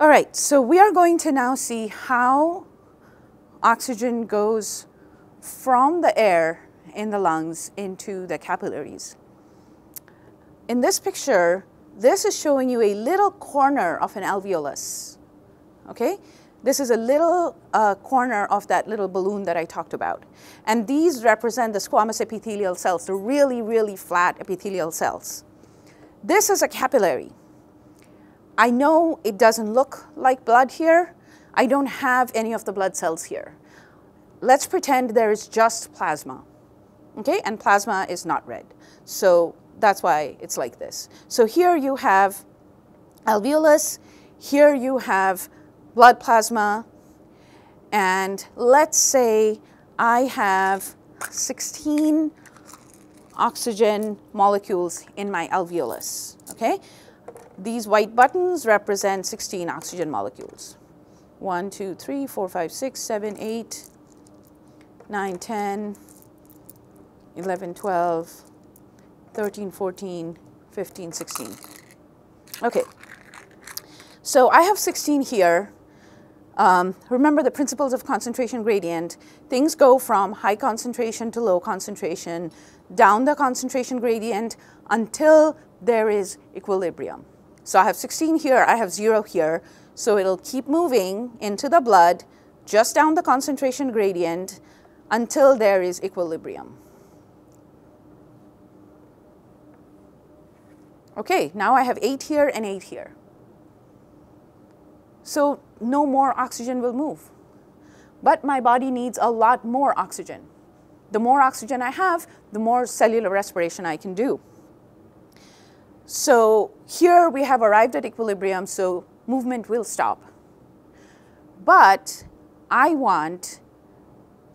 All right, so we are going to now see how oxygen goes from the air in the lungs into the capillaries. In this picture, this is showing you a little corner of an alveolus, okay? This is a little uh, corner of that little balloon that I talked about. And these represent the squamous epithelial cells, the really, really flat epithelial cells. This is a capillary. I know it doesn't look like blood here. I don't have any of the blood cells here. Let's pretend there is just plasma, okay? And plasma is not red. So that's why it's like this. So here you have alveolus, here you have blood plasma, and let's say I have 16 oxygen molecules in my alveolus, okay? These white buttons represent 16 oxygen molecules. 1, 2, 3, 4, 5, 6, 7, 8, 9, 10, 11, 12, 13, 14, 15, 16. Okay, so I have 16 here. Um, remember the principles of concentration gradient. Things go from high concentration to low concentration, down the concentration gradient until there is equilibrium. So I have 16 here, I have zero here. So it'll keep moving into the blood just down the concentration gradient until there is equilibrium. Okay, now I have eight here and eight here. So no more oxygen will move. But my body needs a lot more oxygen. The more oxygen I have, the more cellular respiration I can do. So here we have arrived at equilibrium, so movement will stop. But I want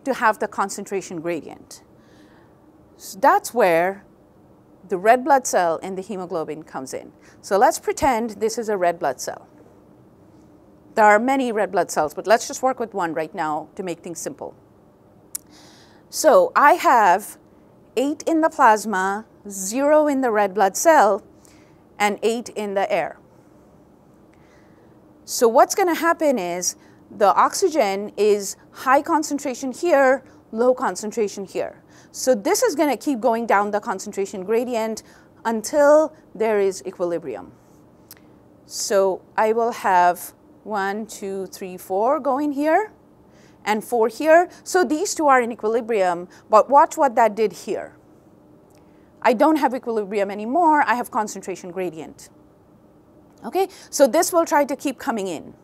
to have the concentration gradient. So that's where the red blood cell and the hemoglobin comes in. So let's pretend this is a red blood cell. There are many red blood cells, but let's just work with one right now to make things simple. So I have eight in the plasma, zero in the red blood cell, and 8 in the air. So what's going to happen is the oxygen is high concentration here, low concentration here. So this is going to keep going down the concentration gradient until there is equilibrium. So I will have one, two, three, four going here and 4 here. So these two are in equilibrium, but watch what that did here. I don't have equilibrium anymore, I have concentration gradient. Okay, so this will try to keep coming in.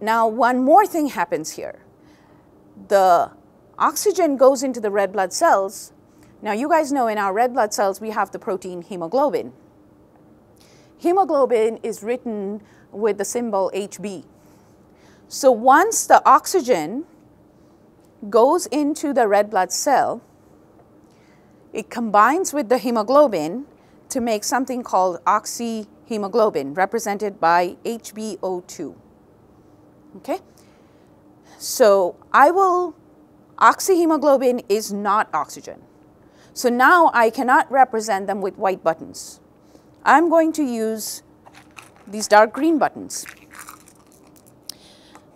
Now, one more thing happens here. The oxygen goes into the red blood cells. Now, you guys know in our red blood cells, we have the protein hemoglobin. Hemoglobin is written with the symbol HB. So once the oxygen goes into the red blood cell, it combines with the hemoglobin to make something called oxyhemoglobin, represented by HbO2. Okay? So I will, oxyhemoglobin is not oxygen. So now I cannot represent them with white buttons. I'm going to use these dark green buttons.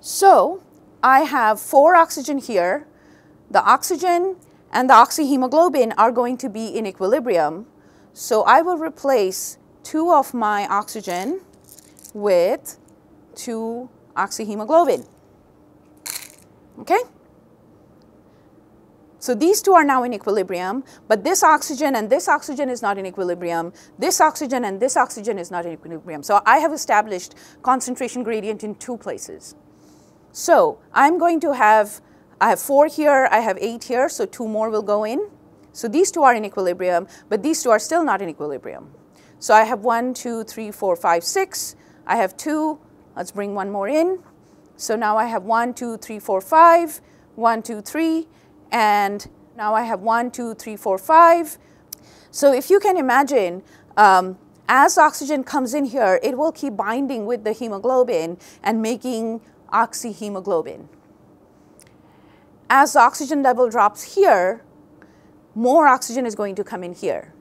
So I have four oxygen here. The oxygen and the oxyhemoglobin are going to be in equilibrium. So I will replace two of my oxygen with two oxyhemoglobin. Okay? So these two are now in equilibrium, but this oxygen and this oxygen is not in equilibrium. This oxygen and this oxygen is not in equilibrium. So I have established concentration gradient in two places. So I'm going to have I have four here, I have eight here, so two more will go in. So these two are in equilibrium, but these two are still not in equilibrium. So I have one, two, three, four, five, six. I have two. Let's bring one more in. So now I have one, two, three, four, five, one, two, three, and now I have one, two, three, four, five. So if you can imagine, um, as oxygen comes in here, it will keep binding with the hemoglobin and making oxyhemoglobin as the oxygen level drops here, more oxygen is going to come in here.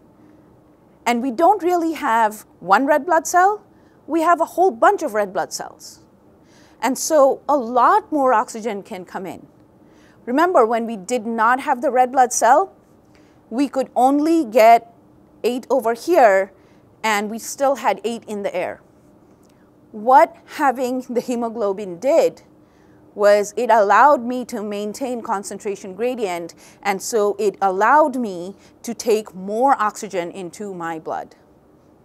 And we don't really have one red blood cell, we have a whole bunch of red blood cells. And so a lot more oxygen can come in. Remember, when we did not have the red blood cell, we could only get eight over here, and we still had eight in the air. What having the hemoglobin did was it allowed me to maintain concentration gradient, and so it allowed me to take more oxygen into my blood.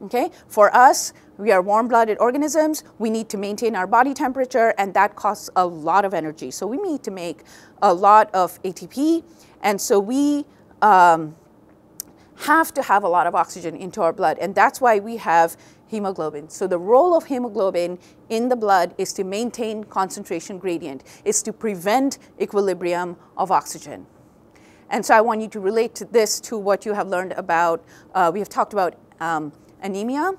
Okay, for us, we are warm-blooded organisms. We need to maintain our body temperature, and that costs a lot of energy. So we need to make a lot of ATP, and so we um, have to have a lot of oxygen into our blood, and that's why we have hemoglobin. So the role of hemoglobin in the blood is to maintain concentration gradient, is to prevent equilibrium of oxygen. And so I want you to relate to this to what you have learned about, uh, we have talked about um, anemia.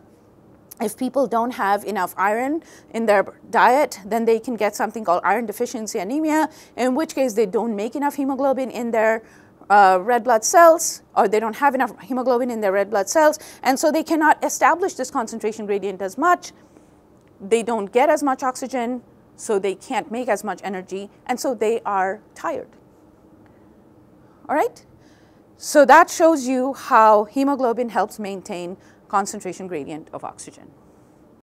If people don't have enough iron in their diet, then they can get something called iron deficiency anemia, in which case they don't make enough hemoglobin in their uh, red blood cells, or they don't have enough hemoglobin in their red blood cells, and so they cannot establish this concentration gradient as much. They don't get as much oxygen, so they can't make as much energy, and so they are tired. All right? So that shows you how hemoglobin helps maintain concentration gradient of oxygen.